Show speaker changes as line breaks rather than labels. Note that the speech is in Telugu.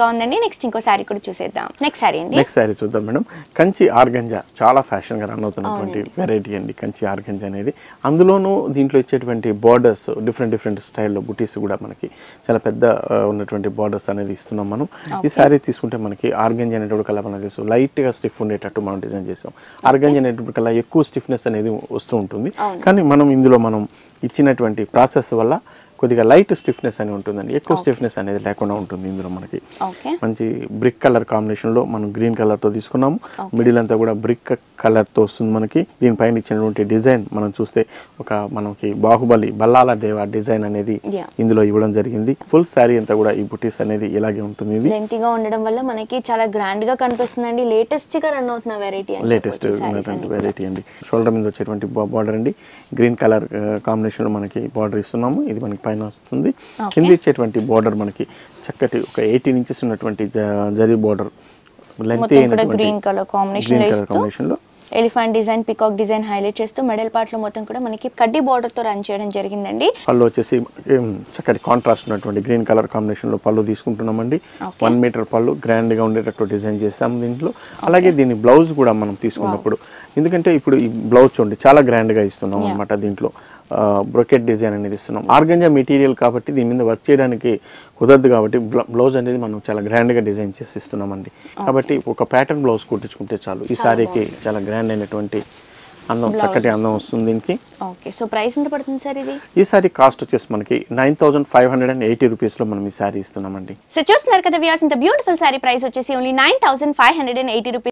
గా ఉందండి. నెక్స్ట్ ఇంకో శారీ కూడా చూసేద్దాం. నెక్స్ట్ శారీ అండి.
నెక్స్ట్ శారీ చూద్దాం మేడం. కంచి ఆర్గంజా చాలా ఫ్యాషన్గా రన్ అవుతున్నటువంటి వెరైటీ అండి కంచి ఆర్గంజా అనేది. అందులోనూ దీంట్లో ఇచ్చేటువంటి బార్డర్స్ డిఫరెంట్ డిఫరెంట్ స్టైల్లో బుటీస్ కూడా మనకి చాలా పెద్ద ఉన్నటువంటి బార్డర్స్ అనేది ఇస్తున్నాం మనం. ఈ శారీ తీసుకుంటే మనకి ఆర్గంజా అనేటువంటి కల్లా మనకి తెలుసు లైట్గా స్టిఫ్ ఉండేటట్టు మనం డిజైన్ చేసాం. ఆర్గంజా అనేటువంటి కల్లా ఎక్కువ స్టిఫ్నెస్ అనేది వస్తూ ఉంటుంది. కానీ మనం ఇందులో మనం ఇచ్చినటువంటి ప్రాసెస్ వల్ల కొద్దిగా లైట్ స్టిఫ్నెస్ అని ఉంటుందండి. ఎక్కువ స్టిఫ్నెస్ అనేది లేకుండా ఉంటుంది ఇందులో మనకి. మంచి బ్రిక్ కలర్ కాంబినేషన్లో మనం గ్రీన్ కలర్తో తీసుకున్నాము మిడిల్ అంతా కూడా బ్రిక్ కలర్తో వస్తుంది మనకి. దీనిపైన ఇచ్చినటువంటి డిజైన్ మనం చూస్తే ఒక మనకి బాహుబలి బల్లాల దేవ డిజైన్ అనేది. ఇందులో ఇవ్వడం జరిగింది. ఫుల్ శారీ అంతా కూడా ఈ బుటీస్ అనేది ఇలాగే ఉంటుంది
లెంతీగా ఉండడం వల్ల మనకి చాలా గ్రాండ్గా కనిపిస్తుందండి. లేటెస్ట్గా రన్ అవుతున్న వెరైటీ
లేటెస్ట్ వెరైటీ అండి. షోల్డర్ మీద వచ్చేటువంటి బార్డర్ అండి. గ్రీన్ కలర్ కాంబినేషన్లో మనకి బార్డర్ ఇస్తున్నాము. ఇది మనకి పైన వస్తుంది కింద ఇచ్చేటువంటి బార్డర్ మనకి చక్కటి ఒక ఎయిటీన్ ఇంచెస్ ఉన్నటువంటి zari border length
green colour
కాంబినేషన్లో
elephant design peacock design highlight చేస్తూ మెడల్ పార్ట్లో మొత్తం కూడా మనకి కడ్డీ బార్డర్తో రన్ చేయడం జరిగిందండి.
పళ్ళు వచ్చేసి చక్కటి కాంట్రాస్ట్ ఉన్నటువంటి గ్రీన్ కలర్ కాంబినేషన్లో పళ్ళు తీసుకుంటున్నామండి. వన్ మీటర్ పళ్ళు గ్రాండ్గా ఉండేటట్టు డిజైన్ చేస్తాం దీంట్లో. అలాగే దీని బ్లౌజ్ కూడా మనం తీసుకున్నప్పుడు. ఎందుకంటే ఇప్పుడు ఈ బ్లౌజ్ చూడండి చాలా గ్రాండ్గా ఇస్తున్నాం అనమాట దీంట్లో. బ్రొకెట్ డిజైన్ అనేది ఇస్తున్నాం. ఆర్గంజా మెటీరియల్ కాబట్టి దీని మీద వర్క్ చేయడానికి కుదరదు కాబట్టి బ్లౌజ్ అనేది మనం చాలా గ్రాండ్గా డిజైన్ చేసి ఇస్తున్నామండి. కాబట్టి ఒక ప్యాటర్న్ బ్లౌజ్ కుట్టించుకుంటే చాలు. ఈ సారీకి చాలా గ్రాండ్ అయినటువంటి అందం చక్కటి అందం వస్తుంది. దీనికి.
ఓకే సో ప్రైస్ ఎంత పడుతుంది సార్ ఇది?
ఈ సారీ కాస్ట్ వచ్చేసి మనకి nine thousand five hundred and eighty రూపీస్లో మనం ఈ సారీ ఇస్తున్నామండి.
సో చూస్తున్నారు కదా వ్యూస్ ఇంత బ్యూటిఫుల్ సారీ ప్రైస్ వచ్చేసి only nine thousand five hundred and eighty rupees